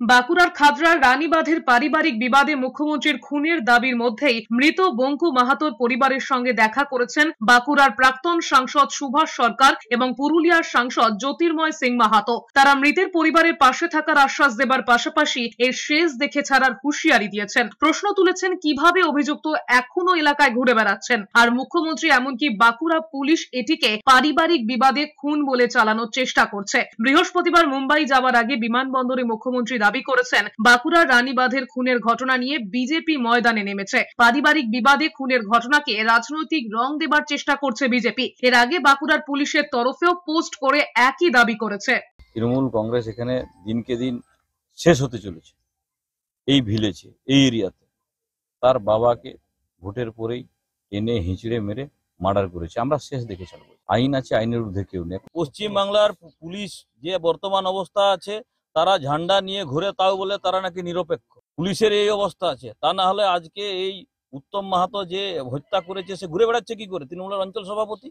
বাঁকুড়ার খাদরার রানীবাঁধের পারিবারিক বিবাদে মুখ্যমন্ত্রীর খুনের দাবির মধ্যেই মৃত বঙ্কু মাহাতোর পরিবারের সঙ্গে দেখা করেছেন বাঁকুড়ার প্রাক্তন সাংসদ সুভাষ সরকার এবং পুরুলিয়ার সাংসদ জ্যোতির্ময় সিং মাহাতো। তারা মৃতের পরিবারের পাশে থাকার আশ্বাস দেবার পাশাপাশি এর শেষ দেখে ছাড়ার হুঁশিয়ারি দিয়েছেন। প্রশ্ন তুলেছেন, কীভাবে অভিযুক্ত এখনও এলাকায় ঘুরে বেড়াচ্ছেন? আর মুখ্যমন্ত্রী এমনকি বাঁকুড়া পুলিশ এটিকে পারিবারিক বিবাদে খুন বলে চালানোর চেষ্টা করছে। বৃহস্পতিবার মুম্বাই যাওয়ার আগে বিমানবন্দরে মুখ্যমন্ত্রী দাবি করেছেন বাঁকুড়ার রানীবাঁধের খুনের ঘটনা নিয়ে বিজেপি ময়দানে নেমেছে। পারিবারিক বিবাদে খুনের ঘটনাকে রাজনৈতিক রং দেবার চেষ্টা করছে বিজেপি। এর আগে বাঁকুড়ার পুলিশের তরফেও পোস্ট করে একই দাবি করেছে। তৃণমূল কংগ্রেস এখানে দিনকে দিন শেষ হতে চলেছে। এই ভিলেজে এই এরিয়াতে। তার বাবাকে ভোটের পরেই টেনে হিঁচড়ে মেরে মার্ডার করেছে। আমরা শেষ দেখে ছাড়বো আইন আছে আইনের ঊর্ধ্বে কেউ নেই। পশ্চিমবাংলার পুলিশ যে বর্তমান অবস্থা আছে তারা ঝান্ডা নিয়ে ঘুরে তাও বলে তারা নাকি নিরপেক্ষ। পুলিশের এই অবস্থা আছে। তা না হলে আজকে এই উত্তম মাহাতো যে হত্যা করেছে, সে ঘুরে বেড়াচ্ছে কি করে? তৃণমূলের অঞ্চল সভাপতি?